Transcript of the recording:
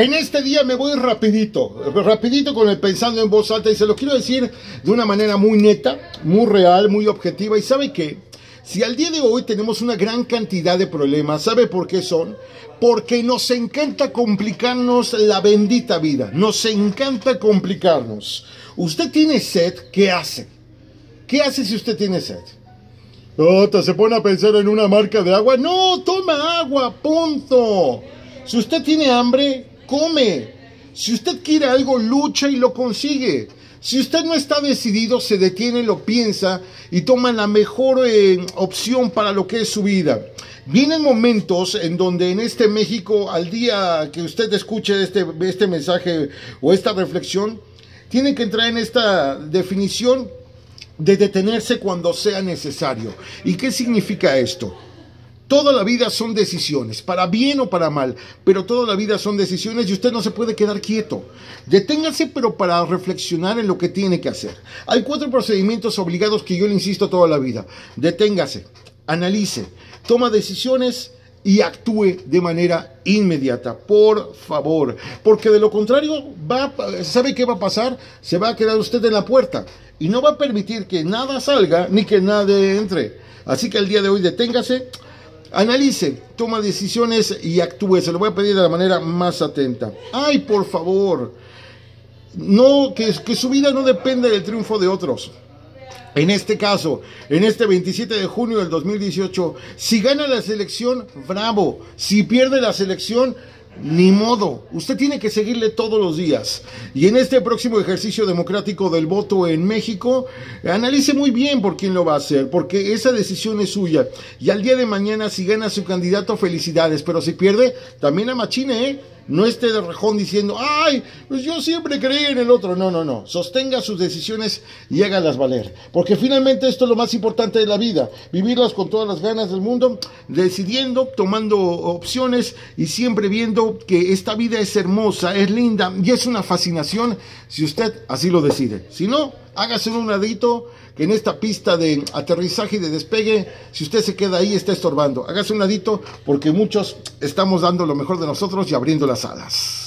En este día me voy rapidito, rapidito con el pensando en voz alta y se lo quiero decir de una manera muy neta, muy real, muy objetiva. Y sabe que si al día de hoy tenemos una gran cantidad de problemas, ¿sabe por qué son? Porque nos encanta complicarnos la bendita vida, nos encanta complicarnos. Usted tiene sed, ¿qué hace? ¿Qué hace si usted tiene sed? ¿Se pone a pensar en una marca de agua? No, toma agua, punto. Si usted tiene hambre, come. Si usted quiere algo, lucha y lo consigue. Si usted no está decidido, se detiene, lo piensa y toma la mejor eh, opción para lo que es su vida. Vienen momentos en donde en este México, al día que usted escuche este, este mensaje o esta reflexión, tiene que entrar en esta definición de detenerse cuando sea necesario. ¿Y qué significa esto? Toda la vida son decisiones, para bien o para mal, pero toda la vida son decisiones y usted no se puede quedar quieto. Deténgase, pero para reflexionar en lo que tiene que hacer. Hay cuatro procedimientos obligados que yo le insisto toda la vida. Deténgase, analice, toma decisiones y actúe de manera inmediata, por favor, porque de lo contrario va, ¿sabe qué va a pasar? Se va a quedar usted en la puerta y no va a permitir que nada salga ni que nada entre. Así que el día de hoy deténgase Analice, toma decisiones y actúe. Se lo voy a pedir de la manera más atenta. Ay, por favor. No, que, su vida no depende del triunfo de otros. En este caso, en este 27 de junio del 2018, si gana la selección, bravo. Si pierde la selección, ni modo, usted tiene que seguirle todos los días. Y en este próximo ejercicio democrático del voto en México, analice muy bien por quién lo va a hacer, porque esa decisión es suya. Y al día de mañana, si gana su candidato, felicidades, pero si pierde, también a machine, ¿eh? No esté de rejón diciendo, ay, pues yo siempre creí en el otro. No, no, no. Sostenga sus decisiones y hágalas valer. Porque finalmente esto es lo más importante de la vida. Vivirlas con todas las ganas del mundo, decidiendo, tomando opciones y siempre viendo que esta vida es hermosa, es linda y es una fascinación si usted así lo decide. Si no, hágase un ladito que en esta pista de aterrizaje y de despegue, si usted se queda ahí, está estorbando. Hágase un ladito porque muchos estamos dando lo mejor de nosotros y abriendo las alas.